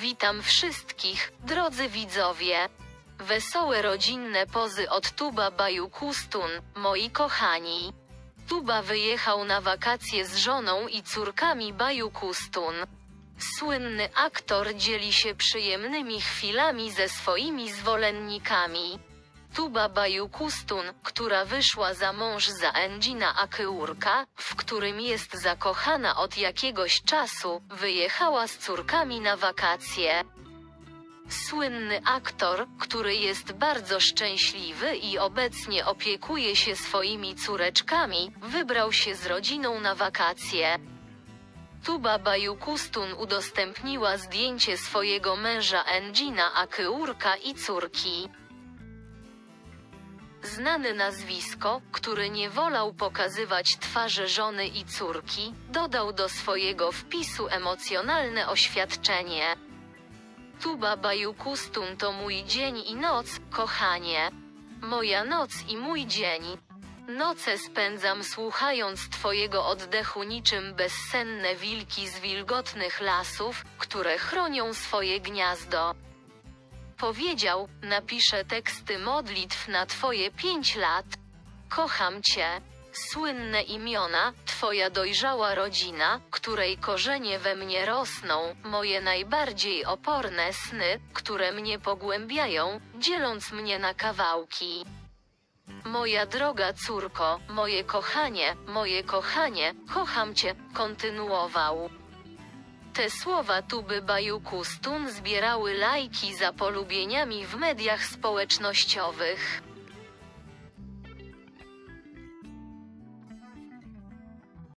Witam wszystkich, drodzy widzowie. Wesołe rodzinne pozy od Tuba Baju Kustun, moi kochani. Tuba wyjechał na wakacje z żoną i córkami Baju Kustun. Słynny aktor dzieli się przyjemnymi chwilami ze swoimi zwolennikami. Tuba Baju Kustun, która wyszła za mąż za Engina Akyurka, w którym jest zakochana od jakiegoś czasu, wyjechała z córkami na wakacje. Słynny aktor, który jest bardzo szczęśliwy i obecnie opiekuje się swoimi córeczkami, wybrał się z rodziną na wakacje. Tuba Bajukustun udostępniła zdjęcie swojego męża Engina Akyurka i córki. Znany nazwisko, który nie wolał pokazywać twarzy żony i córki, dodał do swojego wpisu emocjonalne oświadczenie. Tuba Bajukustun to mój dzień i noc, kochanie. Moja noc i mój dzień. Noce spędzam słuchając Twojego oddechu niczym bezsenne wilki z wilgotnych lasów, które chronią swoje gniazdo. Powiedział, napiszę teksty modlitw na Twoje pięć lat. Kocham Cię. Słynne imiona, Twoja dojrzała rodzina, której korzenie we mnie rosną, moje najbardziej oporne sny, które mnie pogłębiają, dzieląc mnie na kawałki. Moja droga córko, moje kochanie, moje kochanie, kocham Cię, kontynuował. Te słowa Tuby Bajukustun zbierały lajki za polubieniami w mediach społecznościowych.